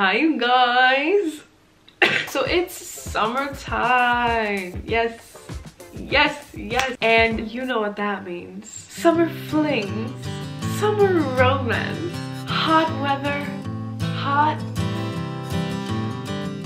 Hi you guys! so it's summertime. Yes, yes, yes. And you know what that means. Summer flings, summer romance, hot weather, hot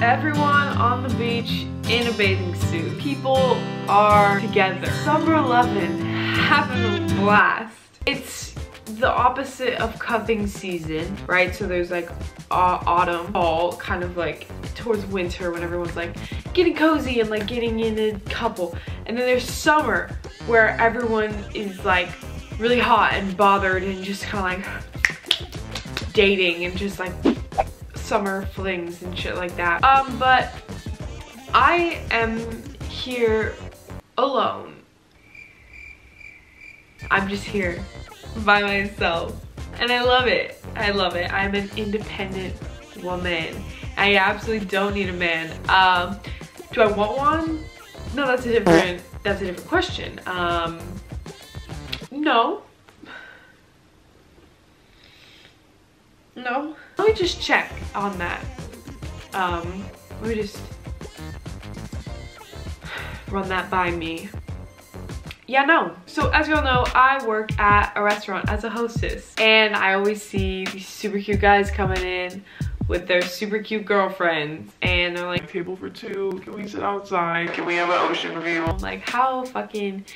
everyone on the beach in a bathing suit. People are together. Summer loving, having a blast. It's the opposite of cuffing season, right? So there's like uh, autumn, fall, kind of like towards winter when everyone's like getting cozy and like getting in a couple. And then there's summer where everyone is like really hot and bothered and just kind of like dating and just like summer flings and shit like that. Um, but I am here alone. I'm just here by myself and I love it. I love it. I'm an independent woman. I absolutely don't need a man. Um, do I want one? No, that's a different, that's a different question. Um, no. No. Let me just check on that. Um, let me just run that by me. Yeah, no. So as you all know, I work at a restaurant as a hostess and I always see these super cute guys coming in with their super cute girlfriends and they're like, table for two, can we sit outside? Can we have an ocean view? I'm like, how fucking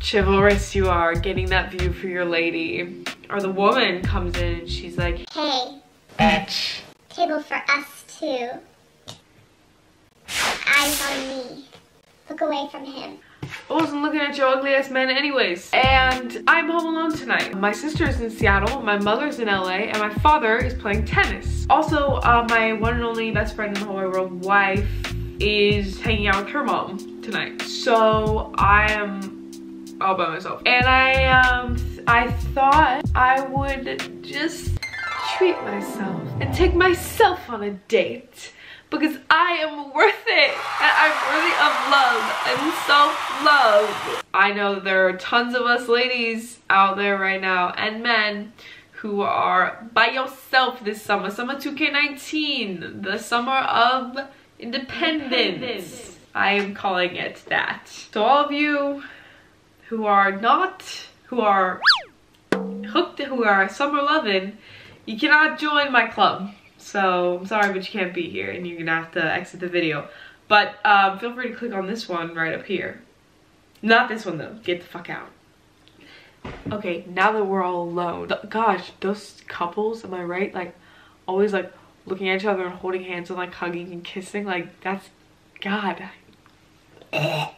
chivalrous you are getting that view for your lady. Or the woman comes in and she's like, Hey, Bitch. table for us too. Eyes on me. Look away from him. I wasn't looking at your ugly ass man anyways. And I'm home alone tonight. My sister is in Seattle, my mother's in LA, and my father is playing tennis. Also, uh, my one and only best friend in the whole world wife is hanging out with her mom tonight. So I am all by myself. And I, um, I thought I would just treat myself and take myself on a date because I am worth it and I'm worthy of love and self-love. I know there are tons of us ladies out there right now and men who are by yourself this summer. Summer 2K19, the summer of independence. I am calling it that. So all of you who are not, who are hooked, who are summer loving, you cannot join my club. So I'm sorry, but you can't be here and you're gonna have to exit the video. But um, feel free to click on this one right up here. Not this one though, get the fuck out. Okay, now that we're all alone, th gosh, those couples, am I right? Like, always like looking at each other and holding hands and like hugging and kissing, like that's, God. I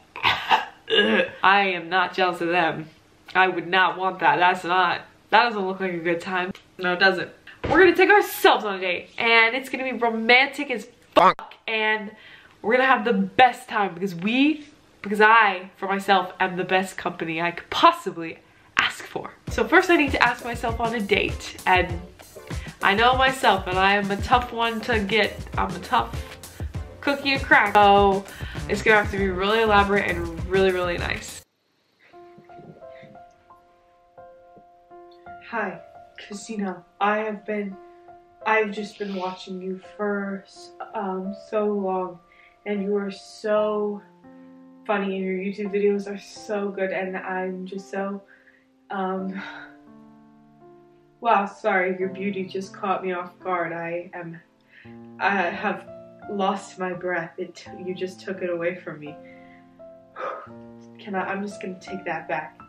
am not jealous of them. I would not want that. That's not, that doesn't look like a good time. No, it doesn't. We're gonna take ourselves on a date and it's gonna be romantic as fuck and we're gonna have the best time because we, because I, for myself, am the best company I could possibly ask for. So first I need to ask myself on a date and I know myself and I am a tough one to get. I'm a tough cookie to crack. So it's gonna have to be really elaborate and really, really nice. Hi, Casino. I have been, I've just been watching you for um, so long and you are so funny and your YouTube videos are so good and I'm just so, um, wow, sorry, your beauty just caught me off guard. I am, I have lost my breath. It, you just took it away from me. Can I, I'm just gonna take that back.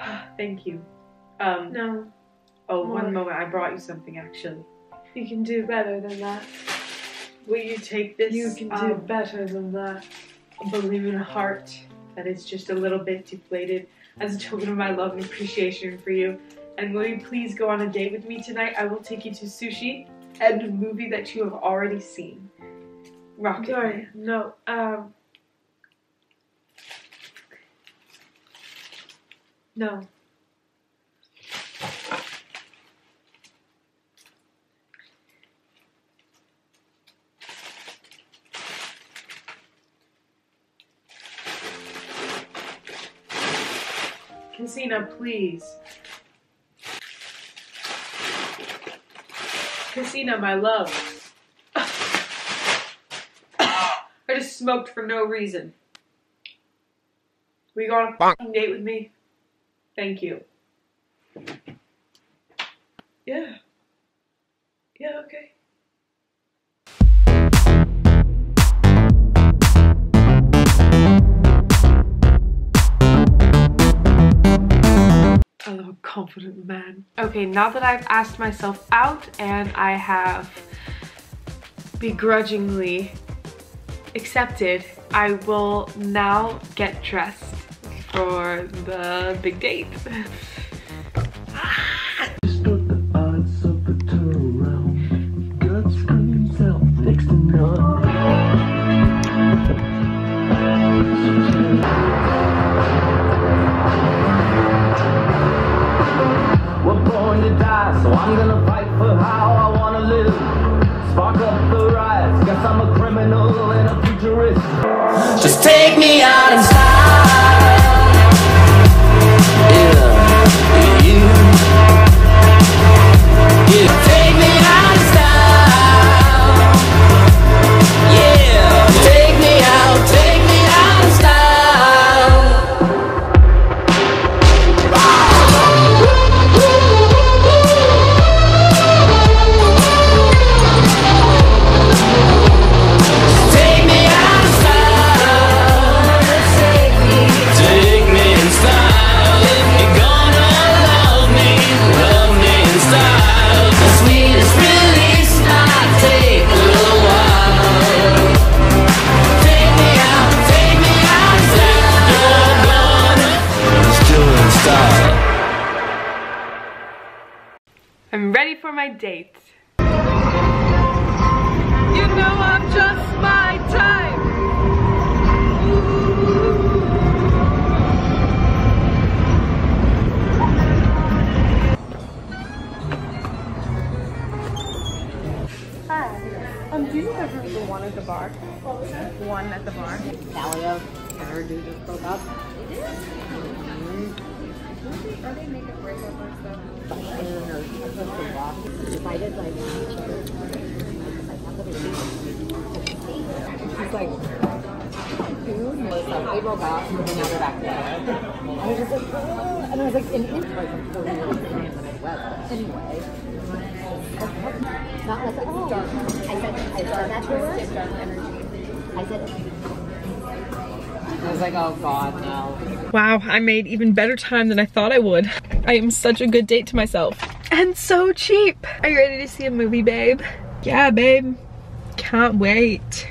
Thank you. Um, No, oh, more. one moment, I brought you something actually. you can do better than that. Will you take this? You can do um, better than that. balloon heart that is just a little bit deflated as a token of my love and appreciation for you. And will you please go on a date with me tonight? I will take you to sushi and a movie that you have already seen. Rocket Sorry, no, um. No. Cena, please. Cascina, my love. I just smoked for no reason. We go on a date with me? Thank you. Yeah. Yeah, okay. I love a confident man. Okay, now that I've asked myself out and I have begrudgingly accepted, I will now get dressed for the big date. Spark up the riots, guess I'm a criminal and a futurist. Just take me out in date. You know I'm just my type. Um, do you ever the one at the bar? One at the bar. Calio, her dude just broke I I did like? She's like, dude, was like, broke up, and now they're back together. I was just like, and I was like, in in like I'm 40 years. Anyway. Like, oh, I said, I said her. I said, I was like, oh god, no. Wow, I made even better time than I thought I would. I am such a good date to myself. And so cheap. Are you ready to see a movie, babe? Yeah, babe. Can't wait.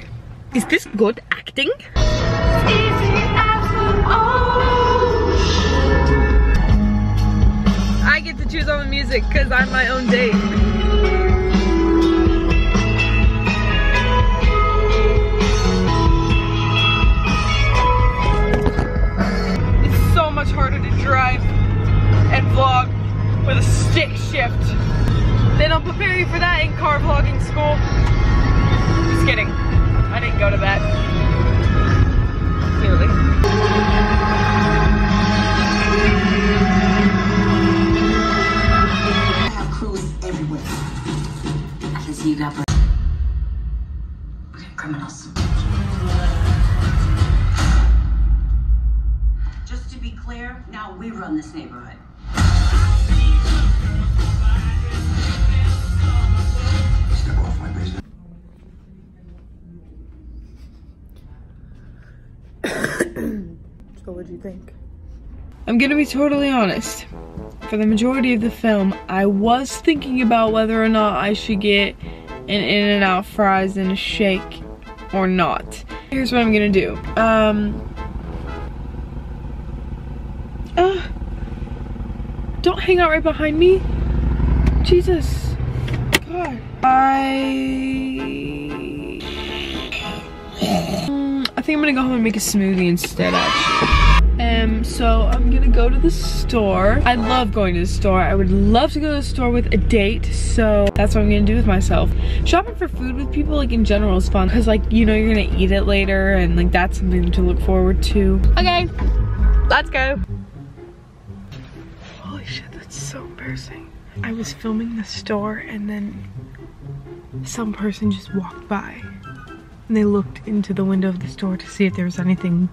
Is this good acting? I get to choose all the music because I'm my own date. Harder to drive and vlog with a stick shift. They don't prepare you for that in car vlogging school. Just kidding. I didn't go to that. Clearly. I have crews everywhere. I can see you got criminals. This neighborhood. Step off my business. So what do you think? I'm gonna be totally honest. For the majority of the film, I was thinking about whether or not I should get an In-N-Out fries and a shake or not. Here's what I'm gonna do. Um. Uh, don't hang out right behind me. Jesus. God. I. Mm, I think I'm gonna go home and make a smoothie instead, actually. Um, so I'm gonna go to the store. I love going to the store. I would love to go to the store with a date, so that's what I'm gonna do with myself. Shopping for food with people, like in general, is fun because, like, you know, you're gonna eat it later, and like that's something to look forward to. Okay, let's go. I was filming the store, and then some person just walked by. and they looked into the window of the store to see if there was anything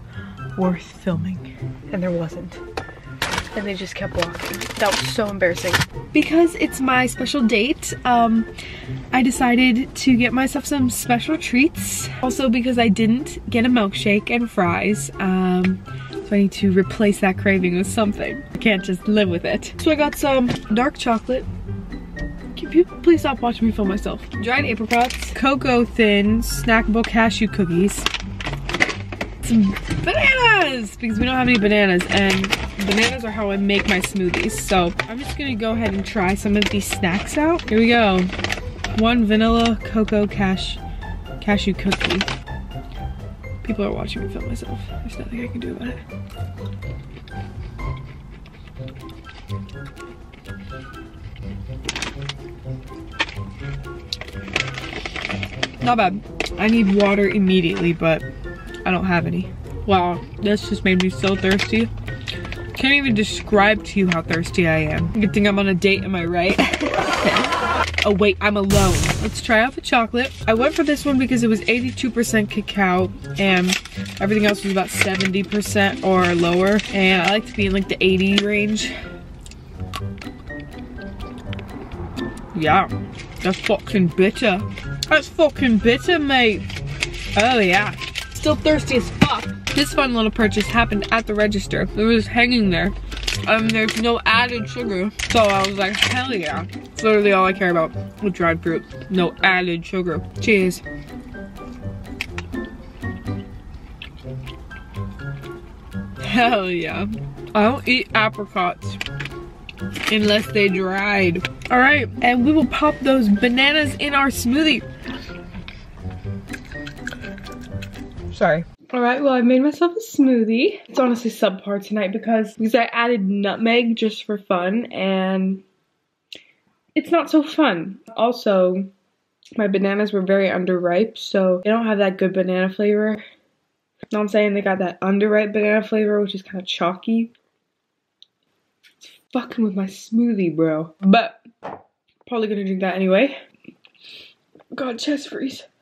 worth filming. And there wasn't. And they just kept walking. That was so embarrassing. Because it's my special date, um, I decided to get myself some special treats. Also because I didn't get a milkshake and fries. Um, so I need to replace that craving with something. I can't just live with it. So I got some dark chocolate. Can you please stop watching me film myself? Dried apricots, cocoa thin, snackable cashew cookies, some bananas because we don't have any bananas and bananas are how I make my smoothies. So I'm just gonna go ahead and try some of these snacks out. Here we go. One vanilla cocoa cash cashew cookie. People are watching me film myself. There's nothing I can do about it. Not bad. I need water immediately, but I don't have any. Wow, this just made me so thirsty. Can't even describe to you how thirsty I am. Good thing I'm on a date, am I right? oh wait, I'm alone. Let's try out the chocolate. I went for this one because it was 82% cacao and everything else was about 70% or lower. And I like to be in like the 80 range. Yeah, that's fucking bitter. That's fucking bitter, mate. Oh yeah. Still thirsty as fuck. This fun little purchase happened at the register. It was hanging there. Um, there's no added sugar. So I was like, hell yeah. It's literally all I care about with dried fruit. No added sugar. Cheers. Hell yeah. I don't eat apricots unless they dried. All right, and we will pop those bananas in our smoothie. Sorry. All right, well, I made myself a smoothie. It's honestly subpar tonight because, because I added nutmeg just for fun and it's not so fun. Also, my bananas were very underripe, so they don't have that good banana flavor. know what I'm saying? They got that underripe banana flavor, which is kind of chalky. It's fucking with my smoothie, bro. But, probably gonna drink that anyway. God, chest freeze.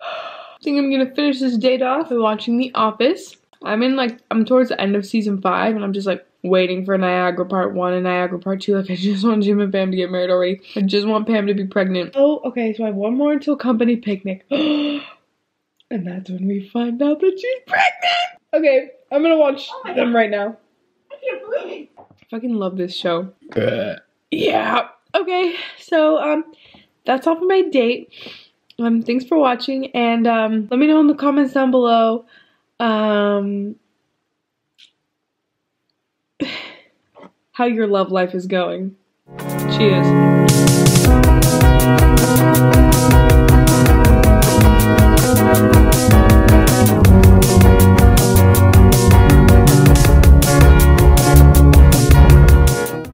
I think I'm gonna finish this date off by watching The Office. I'm in like, I'm towards the end of season five and I'm just like waiting for Niagara part one and Niagara part two. Like I just want Jim and Pam to get married already. I just want Pam to be pregnant. Oh, okay, so I have one more until company picnic. and that's when we find out that she's pregnant! Okay, I'm gonna watch them right now. I can't believe it. I fucking love this show. yeah. Okay, so um that's all for my date. Um thanks for watching and um let me know in the comments down below um how your love life is going. Cheers.